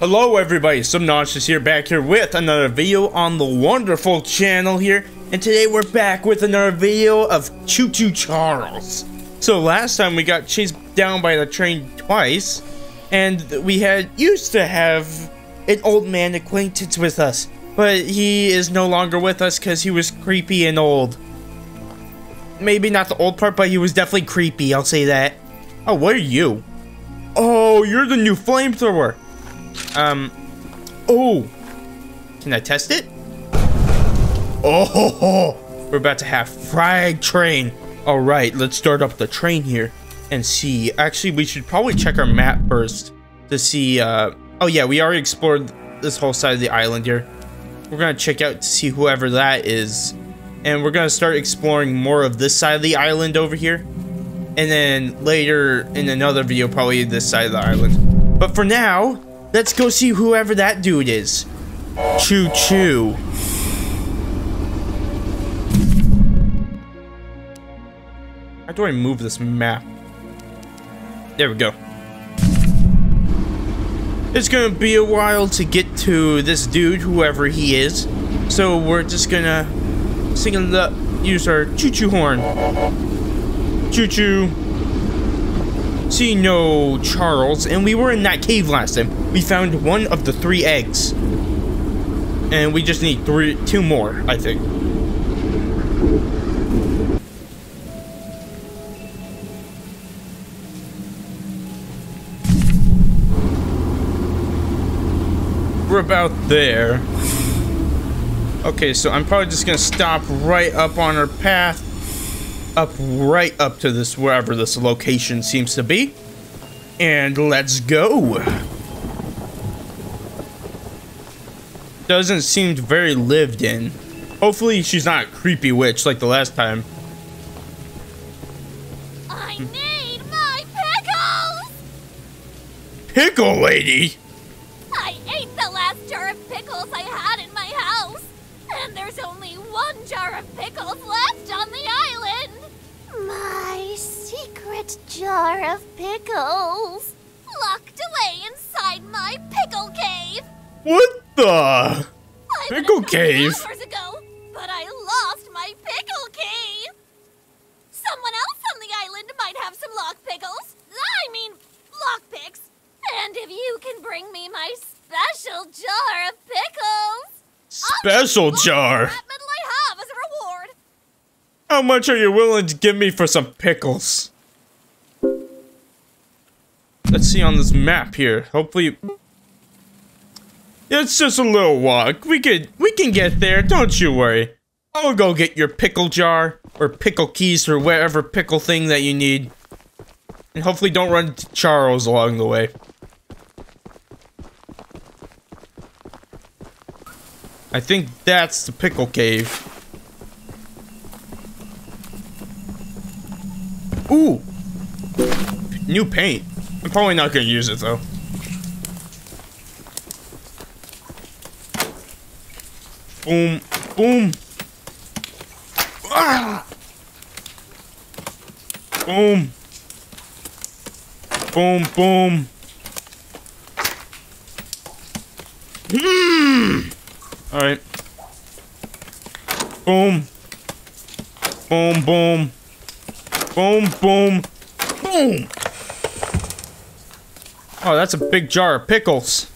Hello everybody, Subnausious here, back here with another video on the wonderful channel here. And today we're back with another video of Choo Choo Charles. So last time we got chased down by the train twice. And we had used to have an old man acquaintance with us. But he is no longer with us because he was creepy and old. Maybe not the old part, but he was definitely creepy, I'll say that. Oh, what are you? Oh, you're the new flamethrower. Um, oh, can I test it? Oh, we're about to have frag train. All right, let's start up the train here and see. Actually, we should probably check our map first to see. Uh, oh yeah, we already explored this whole side of the island here. We're gonna check out to see whoever that is, and we're gonna start exploring more of this side of the island over here, and then later in another video, probably this side of the island. But for now, Let's go see whoever that dude is. Choo choo. How do I move this map? There we go. It's gonna be a while to get to this dude, whoever he is. So we're just gonna sing the use our choo choo horn. Choo choo choo see no Charles, and we were in that cave last time. We found one of the three eggs. And we just need three, two more, I think. We're about there. Okay, so I'm probably just gonna stop right up on our path up right up to this wherever this location seems to be. And let's go. Doesn't seem very lived in. Hopefully she's not a creepy witch like the last time. I need my pickles! Pickle lady? I ate the last jar of pickles I had in my house. And there's only one jar of pickles left on the island. My secret jar of pickles. Locked away inside my pickle cave. What the? pickle cave? Hours ago, but I lost my pickle cave. Someone else on the island might have some lock pickles. I mean, lock picks. And if you can bring me my special jar of pickles. Special jar? How much are you willing to give me for some pickles? Let's see on this map here. Hopefully... It's just a little walk. We could, we can get there, don't you worry. I'll go get your pickle jar, or pickle keys, or whatever pickle thing that you need. And hopefully don't run into Charles along the way. I think that's the pickle cave. Ooh! New paint. I'm probably not gonna use it though. Boom. Boom. Ah! Boom. Boom, boom. Hmm. Alright. Boom. Boom, boom. Boom, boom, boom. Oh, that's a big jar of pickles.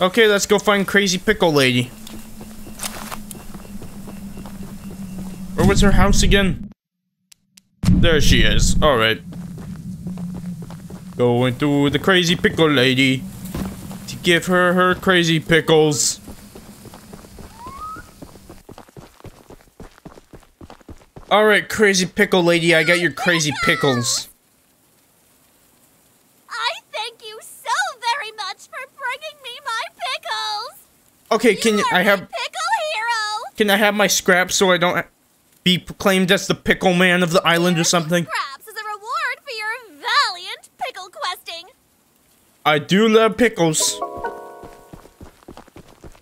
Okay, let's go find Crazy Pickle Lady. Where was her house again? There she is. Alright. Going to the Crazy Pickle Lady to give her her crazy pickles. Alright, crazy pickle lady, I got your crazy pickles. I thank you so very much for bringing me my pickles. Okay, can you I have pickle hero? Can I have my scraps so I don't be proclaimed as the pickle man of the island or something? Scraps as a reward for your valiant pickle questing. I do love pickles.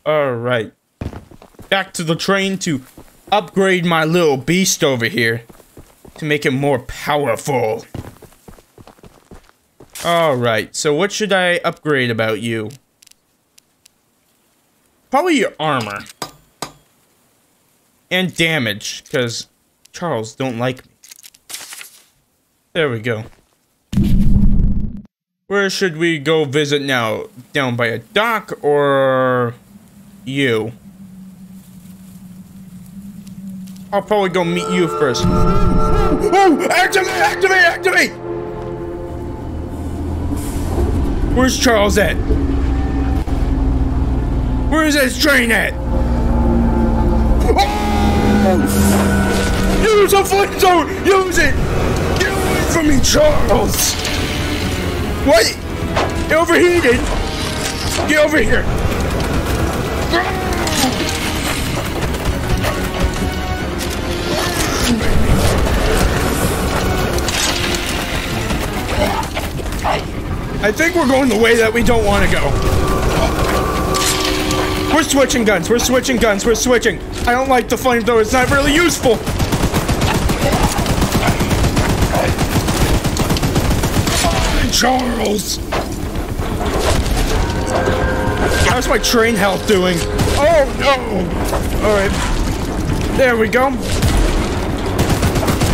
Alright. Back to the train to upgrade my little beast over here to make it more powerful. Alright, so what should I upgrade about you? Probably your armor. And damage, because Charles don't like me. There we go. Where should we go visit now? Down by a dock or you? I'll probably go meet you first. Oh! Activate! Activate! Activate! Where's Charles at? Where is this train at? Oh! Use a flamethrower! Use it! Get away from me, Charles! What? It overheated! Get over here! I think we're going the way that we don't want to go. We're switching guns. We're switching guns. We're switching. I don't like the flamethrower. It's not really useful. Charles! How's my train health doing? Oh no! Alright. There we go.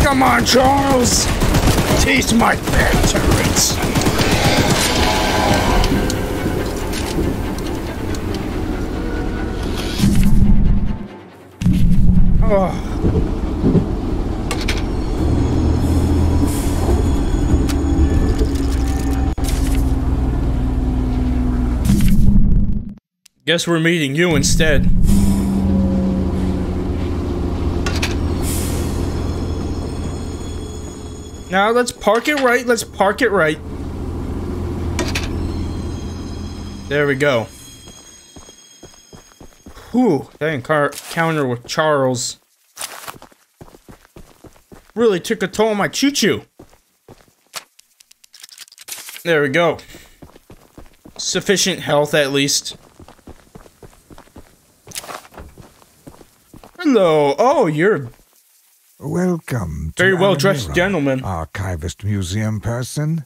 Come on, Charles! Taste my fat turrets! Guess we're meeting you instead. Now let's park it right. Let's park it right. There we go. Whew, that encounter with Charles really took a toll on my choo-choo. There we go. Sufficient health, at least. Hello. Oh, you're Welcome. very well dressed gentleman. Archivist museum person.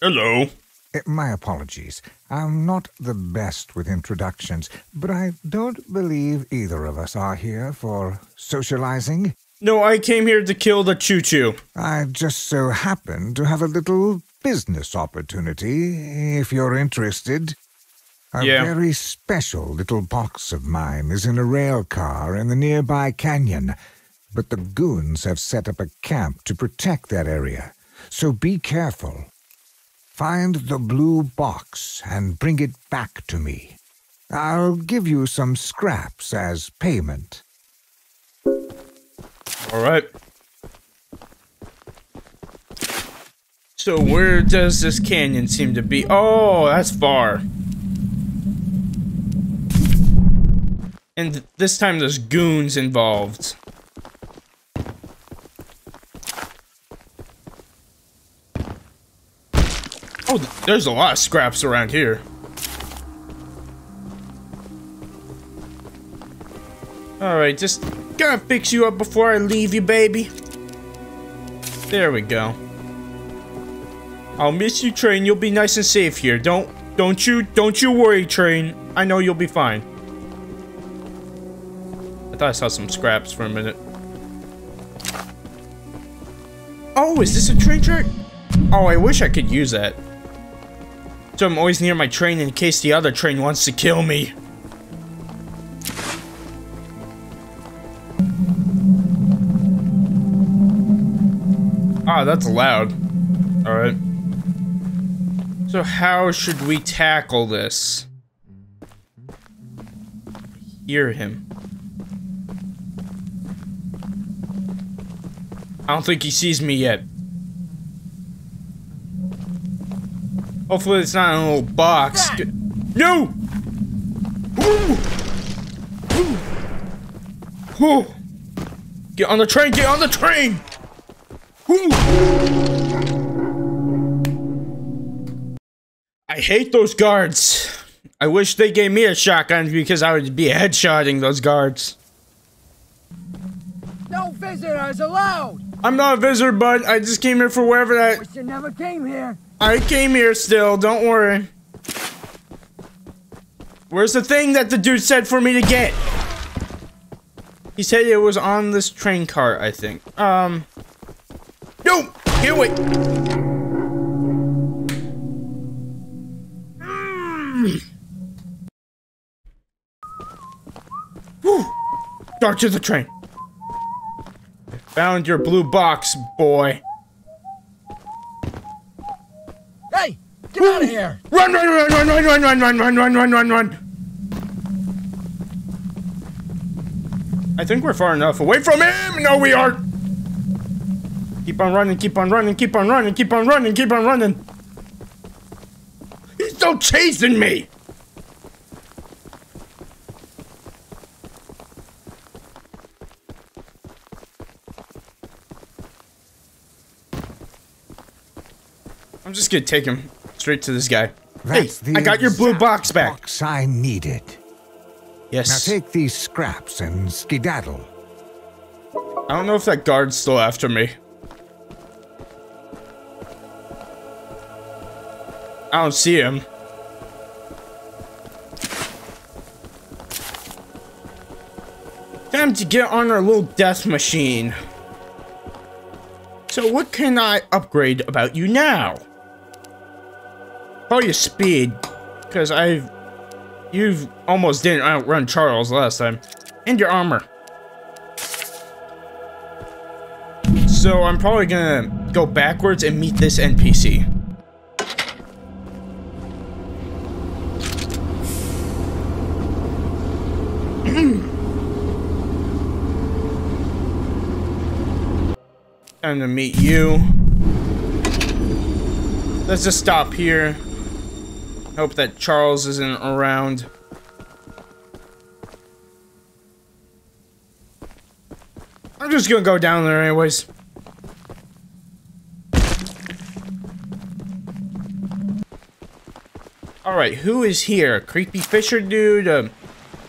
Hello. Eh, My apologies. I'm not the best with introductions, but I don't believe either of us are here for socializing. No, I came here to kill the choo choo. I just so happen to have a little business opportunity, if you're interested. A Yeah. very special little box of mine is in a rail car in the nearby canyon, but the goons have set up a camp to protect that area, so be careful. Find the blue box and bring it back to me. I'll give you some scraps as payment. All right. So where does this canyon seem to be? Oh, that's far. And th- this time there's goons involved. Oh, th- there's a lot of scraps around here. Alright, just gotta fix you up before I leave you, baby. There we go. I'll miss you, train. You'll be nice and safe here. Don't, don't you, don't you worry, train. I know you'll be fine. I thought I saw some scraps for a minute. Oh, is this a train track? Oh, I wish I could use that. So I'm always near my train in case the other train wants to kill me. Ah, that's loud. Alright. So how should we tackle this? Hear him. I don't think he sees me yet. Hopefully it's not in a little box. G- No! Ooh! Ooh! Ooh! Get on the train! Get on the train! Ooh! I hate those guards. I wish they gave me a shotgun because I would be headshotting those guards. No visitors allowed! I'm not a visitor, bud. I just came here for wherever that. You never came here. I came here still. Don't worry. Where's the thing that the dude said for me to get? He said it was on this train car, I think. Um. No! Get away! Mm. Whew. Start to the train. Found your blue box, boy. Hey, get out of here. Run, run, run, run, run, run, run, run, run, run, run, run, run. I think we're far enough away from him. No, we are. Keep on running, keep on running, keep on running, keep on running, keep on running. He's still chasing me. Just gonna take him straight to this guy. That's hey, I got your blue box back. Box I needed. Now Yes. take these scraps and skedaddle. I don't know if that guard's still after me. I don't see him. Time to get on our little death machine. So what can I upgrade about you now? Probably your speed, because I've... You've almost didn't outrun Charles last time. And your armor. So I'm probably gonna go backwards and meet this NPC. Time to meet you. Let's just stop here. Hope that Charles isn't around. I'm just gonna go down there anyways. Alright, who is here? Creepy Fisher dude? Um,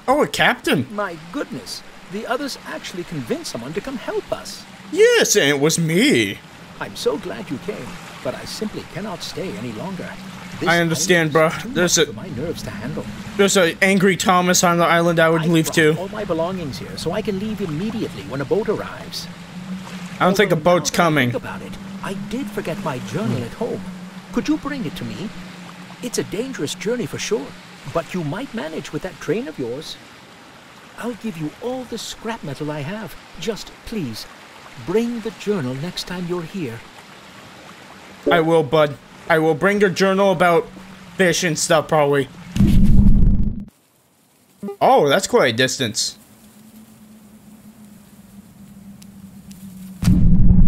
oh, a captain. My goodness, the others actually convinced someone to come help us. Yes, and it was me. I'm so glad you came, but I simply cannot stay any longer. This I understand, island bruh. is too There's a- my nerves to handle. There's an angry Thomas on the island I would I leave too. all my belongings here, so I can leave immediately when a boat arrives. I don't think a boat's now that I coming. Think about it. I did forget my journal at home. Could you bring it to me? It's a dangerous journey for sure, but you might manage with that train of yours. I'll give you all the scrap metal I have. Just please, bring the journal next time you're here. I will, bud. I will bring your journal about fish and stuff, probably. Oh, that's quite a distance.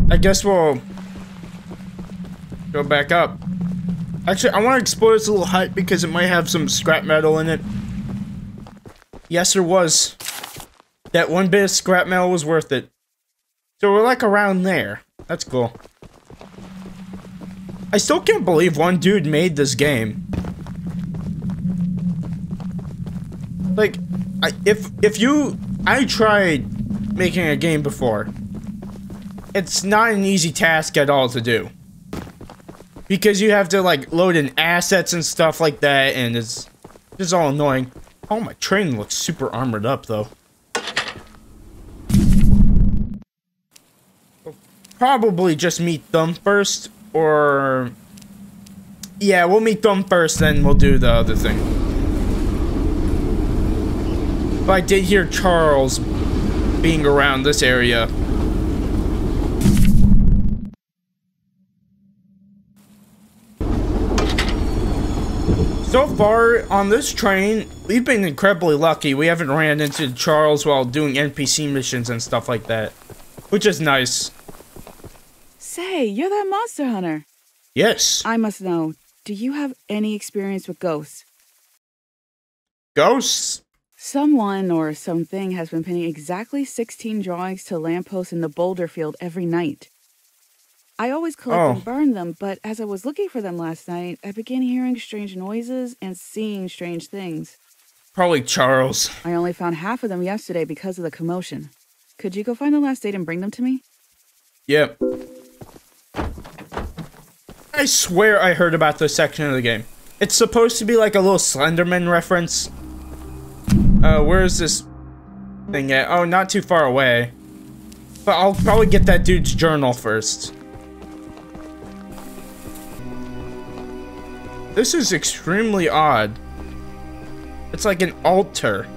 I guess we'll go back up. Actually, I want to explore this little hut because it might have some scrap metal in it. Yes, there was. That one bit of scrap metal was worth it. So we're like around there. That's cool. I still can't believe one dude made this game. Like, I, if if you, I tried making a game before. It's not an easy task at all to do. Because you have to like load in assets and stuff like that, and it's just all annoying. Oh, my train looks super armored up though. Probably just meet them first, or yeah, we'll meet them first, then we'll do the other thing. But I did hear Charles being around this area. So far on this train, we've been incredibly lucky. We haven't ran into Charles while doing NPC missions and stuff like that, which is nice. Say, you're that monster hunter. Yes. I must know. Do you have any experience with ghosts? Ghosts? Someone or something has been pinning exactly 16 drawings to lampposts in the boulder field every night. I always collect Oh. and burn them, but as I was looking for them last night, I began hearing strange noises and seeing strange things. Probably Charles. I only found half of them yesterday because of the commotion. Could you go find the last date and bring them to me? Yep. I swear I heard about this section of the game. It's supposed to be like a little Slenderman reference. Uh, where is this thing at? Oh, not too far away. But I'll probably get that dude's journal first. This is extremely odd. It's like an altar.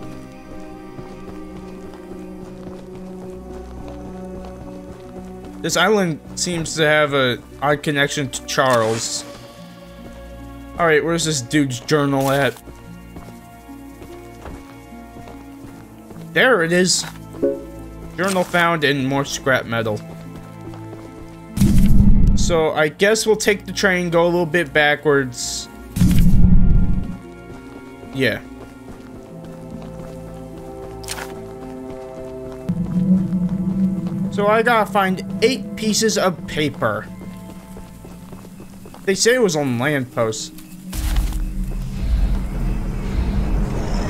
This island seems to have a odd connection to Charles. Alright, where's this dude's journal at? There it is. Journal found in more scrap metal. So I guess we'll take the train, go a little bit backwards. Yeah. So I gotta find eight pieces of paper. They say it was on lampposts.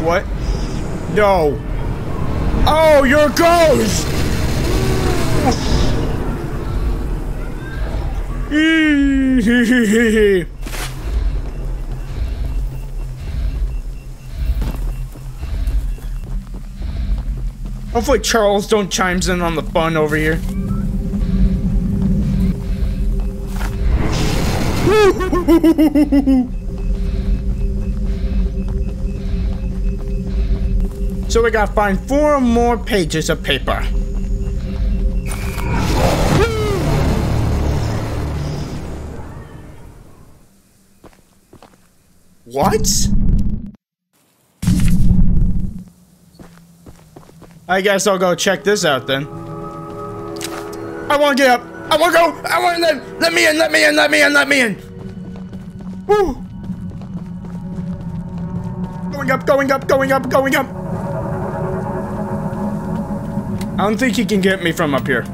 What? No. Oh, you're a ghost! Hopefully Charles don't chimes in on the fun over here. so we gotta find four more pages of paper. What? I guess I'll go check this out then. I want to get up. I want to go. I want to let, let me in. Let me in. Let me in. Let me in. Woo. Going up. Going up. Going up. Going up. I don't think he can get me from up here.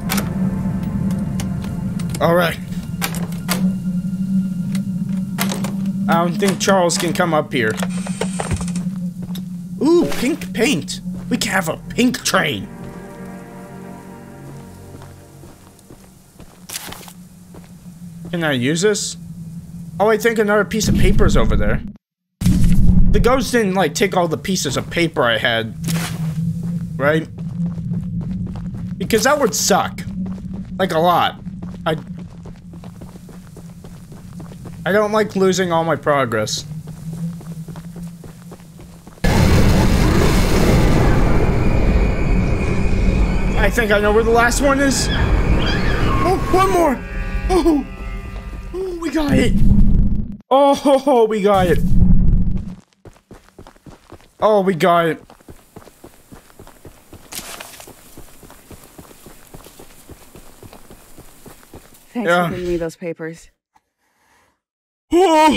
All right. I don't think Charles can come up here. Ooh, pink paint. We can have a pink train. Can I use this? Oh, I think another piece of paper is over there. The ghost didn't, like, take all the pieces of paper I had. Right? Because that would suck. Like, a lot. I... I don't like losing all my progress. I think I know where the last one is. Oh, one more. Oh, oh we got it. Oh, we got it. Oh, we got it. Thanks Yeah. for bringing me those papers. All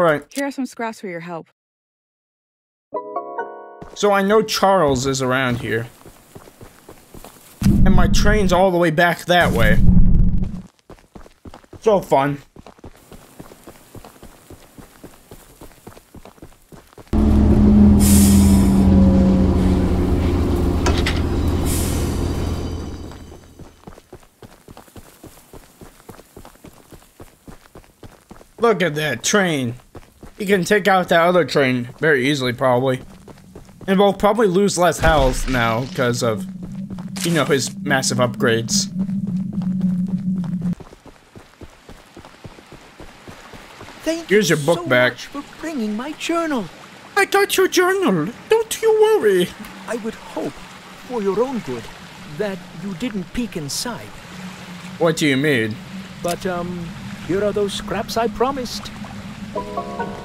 right. Here are some scraps for your help. So I know Charles is around here. And my train's all the way back that way. So fun. Look at that train. He can take out that other train very easily, probably. And we'll probably lose less health now because of, you know, his massive upgrades. Thank Here's you your book so back. much for bringing my journal. I got your journal. Don't you worry. I would hope, for your own good, that you didn't peek inside. What do you mean? But, um, here are those scraps I promised.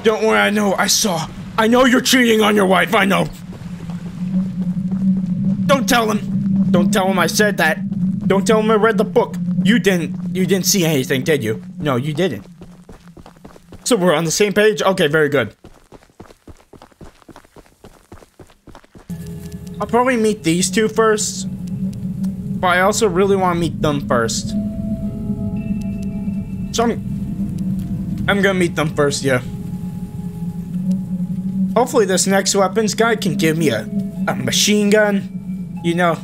Don't worry, I know. I saw. I know you're cheating on your wife. I know. Don't tell him. Don't tell him I said that. Don't tell him I read the book. You didn't. You didn't see anything, did you? No, you didn't. So we're on the same page. Okay, very good. I'll probably meet these two first. But I also really want to meet them first. So I'm, I'm gonna meet them first, yeah. Hopefully this next weapons guy can give me a, a machine gun. You know,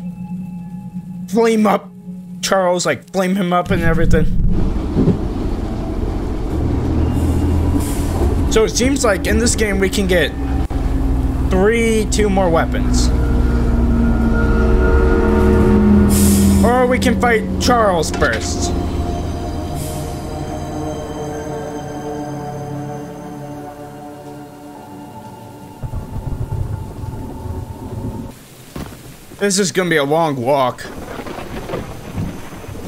flame up Charles, like flame him up and everything. So it seems like in this game we can get three, two more weapons. Or we can fight Charles first. This is gonna be a long walk.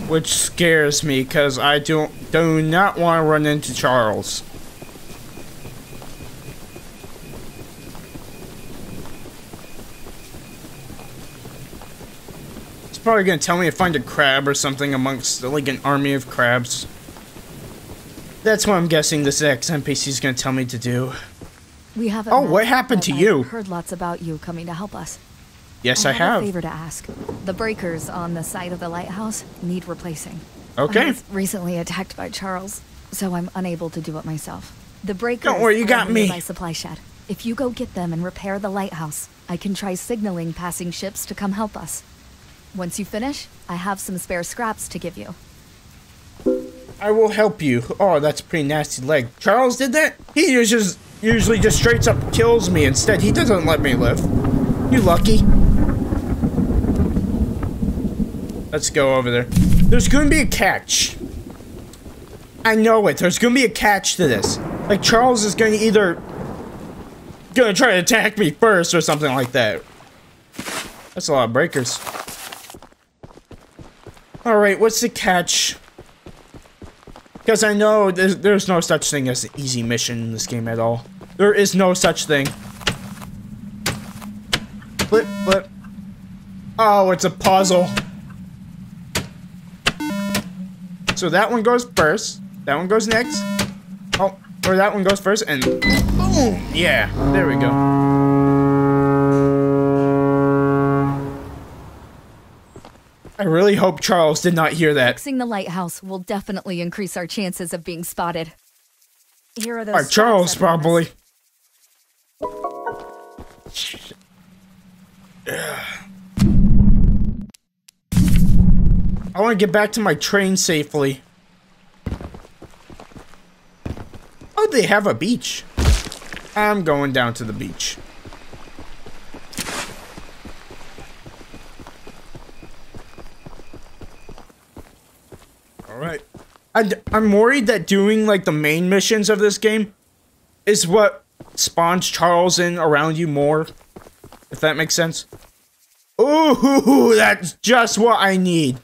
Which scares me because I don't do not want to run into Charles. Probably gonna tell me to find a crab or something amongst like an army of crabs. That's what I'm guessing this ex NPC is gonna tell me to do. We have Oh, what happened to you? Heard lots about you coming to help us. Yes, I, I have. a favor to ask. The breakers on the side of the lighthouse need replacing. I Okay. was recently attacked by Charles, so I'm unable to do it myself. The breakers Don't worry, you got me. My supply shed. If you go get them and repair the lighthouse, I can try signaling passing ships to come help us. Once you finish, I have some spare scraps to give you. I will help you. Oh, that's a pretty nasty leg. Charles did that? He usually usually just straight up kills me. Instead, he doesn't let me live. You lucky. Let's go over there. There's gonna be a catch. I know it. There's gonna be a catch to this. Like Charles is gonna either gonna try to attack me first or something like that. That's a lot of breakers. Alright, what's the catch? Because I know there's, there's no such thing as an easy mission in this game at all. There is no such thing. Flip, flip. Oh, it's a puzzle. So that one goes first. That one goes next. Oh, or that one goes first, and boom! Yeah, there we go. I really hope Charles did not hear that. Fixing the lighthouse will definitely increase our chances of being spotted. Here are those. Scraps Charles, probably. I want to get back to my train safely. Oh, they have a beach. I'm going down to the beach. Alright. I, I'm worried that doing, like, the main missions of this game is what spawns Charles in around you more. If that makes sense. Ooh, that's just what I need.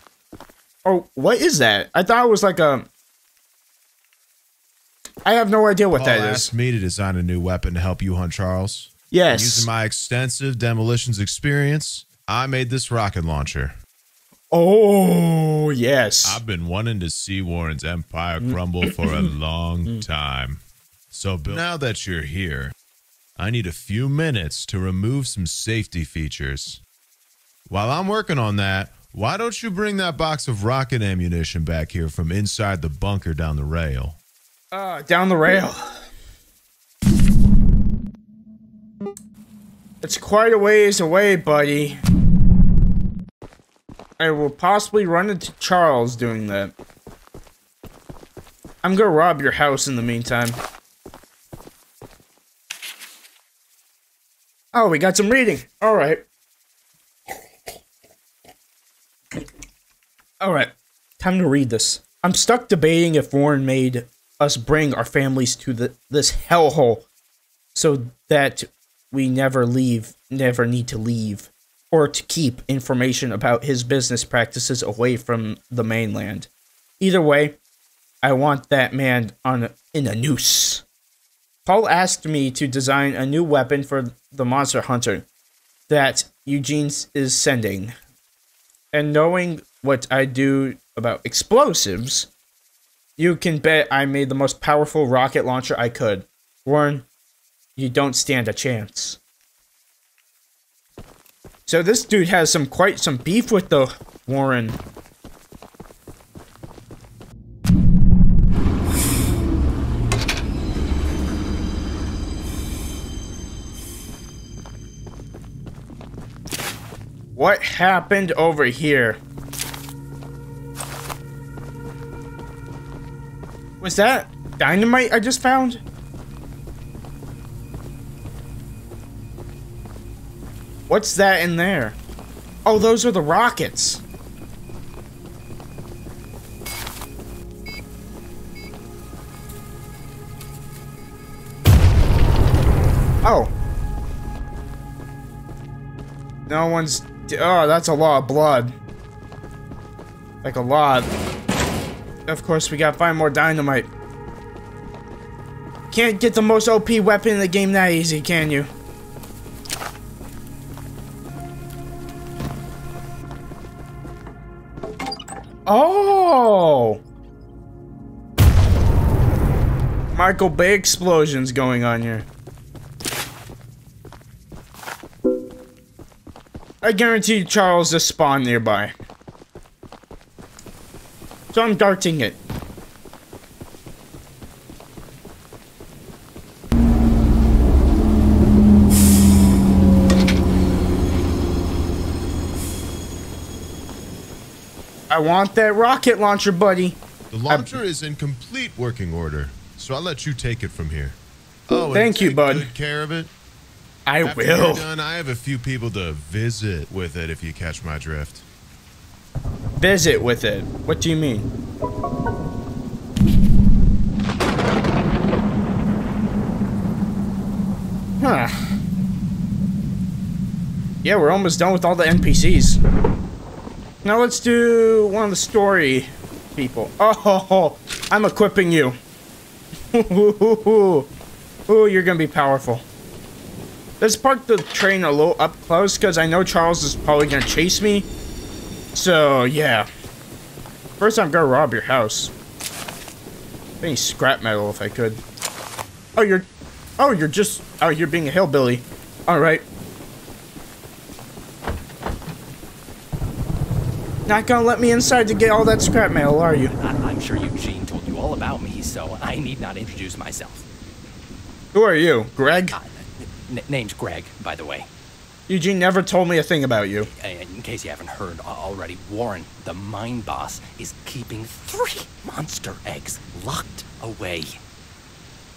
Oh, what is that? I thought it was like a... I have no idea what Paul that asked is. me to design a new weapon to help you hunt Charles. Yes. Using my extensive demolitions experience, I made this rocket launcher. Oh, yes. I've been wanting to see Warren's empire crumble for a long time. So, Bill, now that you're here, I need a few minutes to remove some safety features. While I'm working on that, why don't you bring that box of rocket ammunition back here from inside the bunker down the rail? Uh, down the rail. It's quite a ways away, buddy. I will possibly run into Charles doing that. I'm gonna rob your house in the meantime. Oh, we got some reading. Alright. Alright. Time to read this. I'm stuck debating if Warren made us bring our families to the, this hellhole so that we never leave, never need to leave, or to keep information about his business practices away from the mainland. Either way, I want that man on in a noose. Paul asked me to design a new weapon for the monster hunter that Eugene is sending. And knowing what I do about explosives, you can bet I made the most powerful rocket launcher I could. Warren, you don't stand a chance. So this dude has some quite some beef with the Warren. What happened over here? Was that dynamite I just found? What's that in there? Oh, those are the rockets. Oh. No one's... Oh, that's a lot of blood. Like a lot. Of course, we gotta find more dynamite. Can't get the most OP weapon in the game that easy, can you? Oh! Michael Bay explosions going on here. I guarantee Charles just spawned nearby. So I'm darting it. I want that rocket launcher, buddy. The launcher is in complete working order, so I'll let you take it from here. Oh, Thank you, bud. Good care of it. I After will. done, I have a few people to visit with it if you catch my drift. Visit with it. What do you mean? Huh. Yeah, we're almost done with all the NPCs. Now let's do one of the story people. Oh, I'm equipping you. Ooh, you're gonna be powerful. Let's park the train a little up close because I know Charles is probably gonna chase me. So, yeah. First, I'm gonna rob your house. Any scrap metal if I could. Oh, you're... Oh, you're just oh, out here being a hillbilly. Alright. Not gonna let me inside to get all that scrap metal, are you? I- I'm sure Eugene told you all about me, so I need not introduce myself. Who are you? Greg? Uh, name's Greg, by the way. Eugene never told me a thing about you. In case you haven't heard already, Warren, the mine boss, is keeping three monster eggs locked away.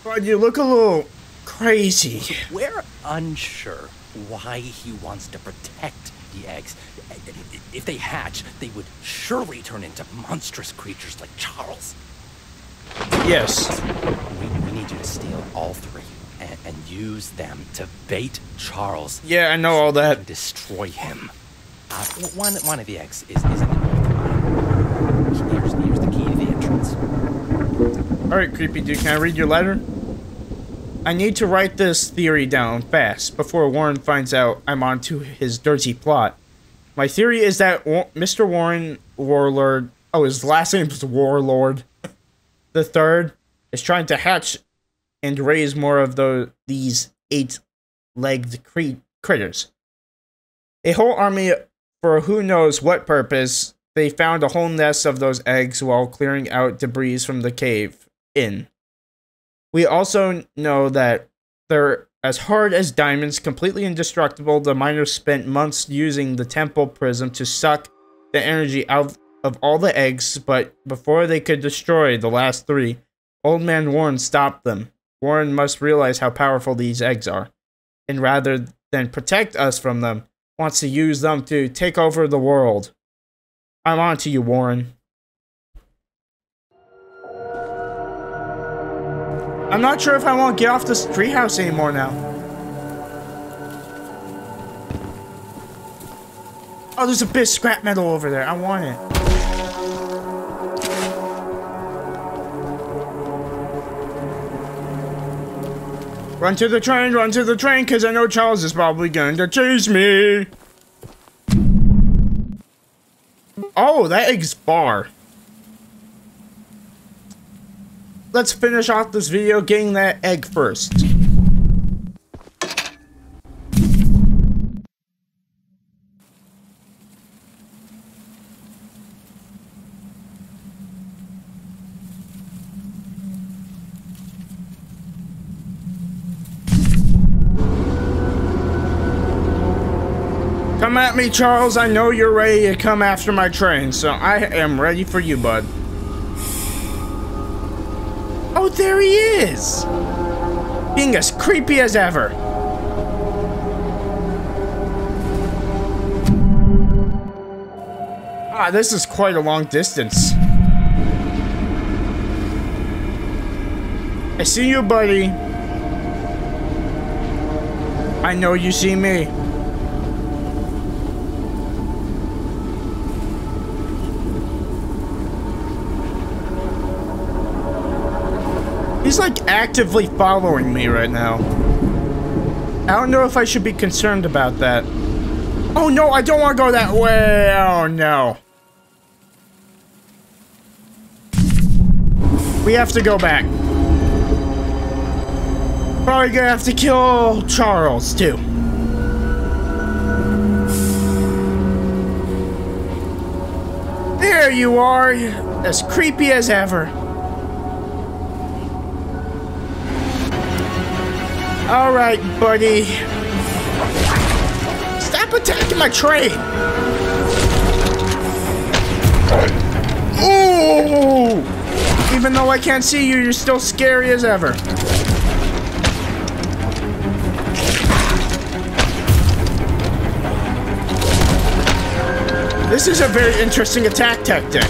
But you look a little crazy. We're unsure why he wants to protect the eggs. If they hatch, they would surely turn into monstrous creatures like Charles. Yes. We, we need you to steal all three and, and use them to bait Charles Yeah, I know all that. destroy him. Uh, one, one of the eggs is, is in the north. Here's, here's the key to the entrance. Alright, creepy dude, can I read your letter? I need to write this theory down fast before Warren finds out I'm onto his dirty plot. My theory is that Mr. Warren Warlord, oh, his last name is Warlord, the third, is trying to hatch and raise more of the these eight-legged critters. A whole army for who knows what purpose. They found a whole nest of those eggs while clearing out debris from the cave in. We also know that they're as hard as diamonds, completely indestructible. The miners spent months using the temple prism to suck the energy out of all the eggs, but before they could destroy the last three, Old Man Warren stopped them. Warren must realize how powerful these eggs are, and rather than protect us from them, wants to use them to take over the world. I'm on to you, Warren. I'm not sure if I want to get off this treehouse anymore now. Oh, there's a bit of scrap metal over there. I want it. Run to the train, run to the train, because I know Charles is probably going to chase me. Oh, that egg's bar. Let's finish off this video getting that egg first. Come at me, Charles. I know you're ready to come after my train, so I am ready for you, bud. Oh, there he is! Being as creepy as ever. Ah, this is quite a long distance. I see you, buddy. I know you see me. He's like actively following me right now. I don't know if I should be concerned about that. Oh no, I don't want to go that way. Oh no. We have to go back. Probably gonna have to kill Charles too. There you are, as creepy as ever. All right, buddy. Stop attacking my train. Ooh! Even though I can't see you, you're still scary as ever. This is a very interesting attack tactic.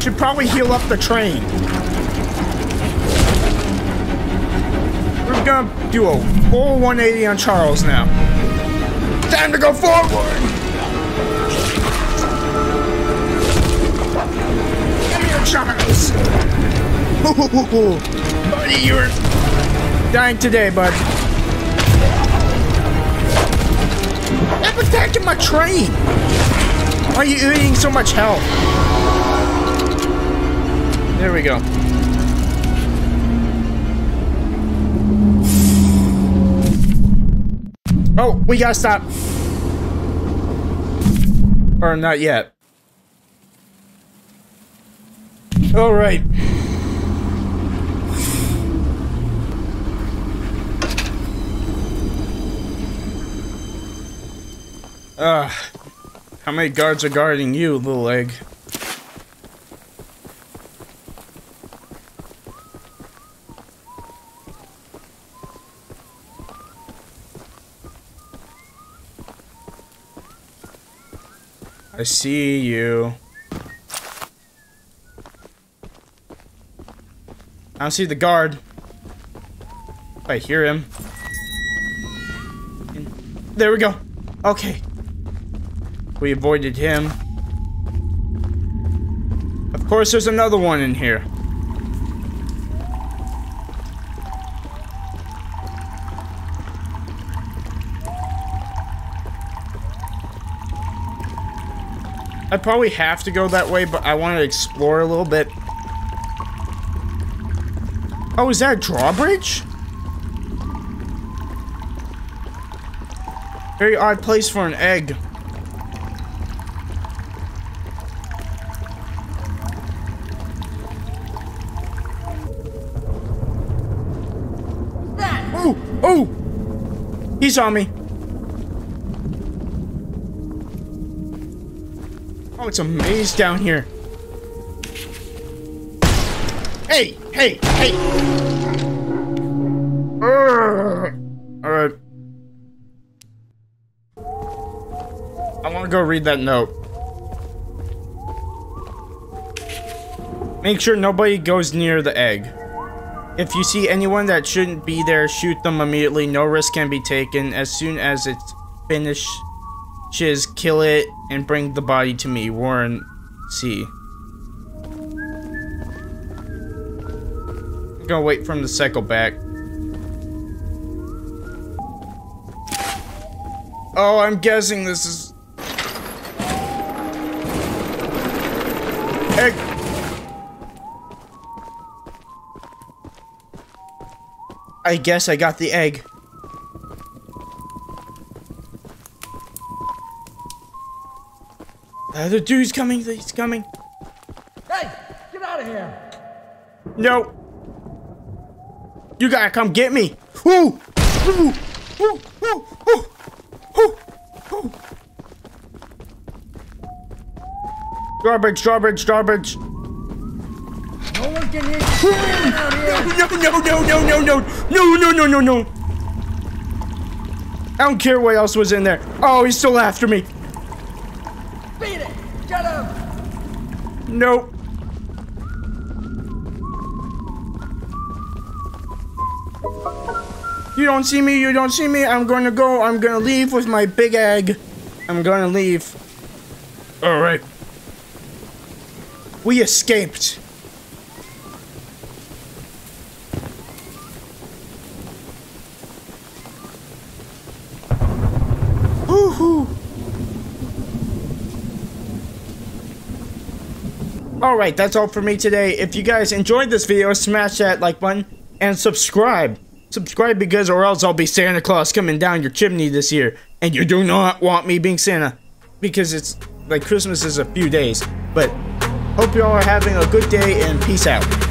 Should probably heal up the train. Gonna do a full 180 on Charles now. Time to go forward! Charles! Buddy, you're dying today, bud. Stop attacking my train! Why are you eating so much health? There we go. Oh, we gotta stop. Or not yet. All right. Uh, how many guards are guarding you, little egg? I see you. I don't see the guard. I hear him. There we go. Okay. We avoided him. Of course, there's another one in here. I probably have to go that way, but I want to explore a little bit. Oh, is that a drawbridge? Very odd place for an egg. Oh! Oh! He's on me. Oh, it's a maze down here. Hey! Hey! Hey! Alright. I want to go read that note. Make sure nobody goes near the egg. If you see anyone that shouldn't be there, shoot them immediately. No risk can be taken. As soon as it's finishes, kill it and bring the body to me. Warren C. I'm gonna wait for him to cycle back. Oh, I'm guessing this is... Egg! I guess I got the egg. Uh, the dude's coming, he's coming. Hey, get out of here! No. You gotta come get me. Woo! Woo! Woo! Woo! Woo! Woo! Woo! Drawbridge, drawbridge, drawbridge. No one can hear you screaming out here. No, no, no, no, no, no, no, no, no, no, no. I don't care what else was in there. Oh, he's still after me. Beat it. Get him. Nope. You don't see me, you don't see me. I'm gonna go. I'm gonna leave with my big egg. I'm gonna leave. Alright. We escaped. Alright, that's all for me today. If you guys enjoyed this video, smash that like button and subscribe. Subscribe because or else I'll be Santa Claus coming down your chimney this year. And you do not want me being Santa. Because it's like Christmas is a few days. But hope you all are having a good day and peace out.